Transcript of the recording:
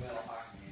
gold hockey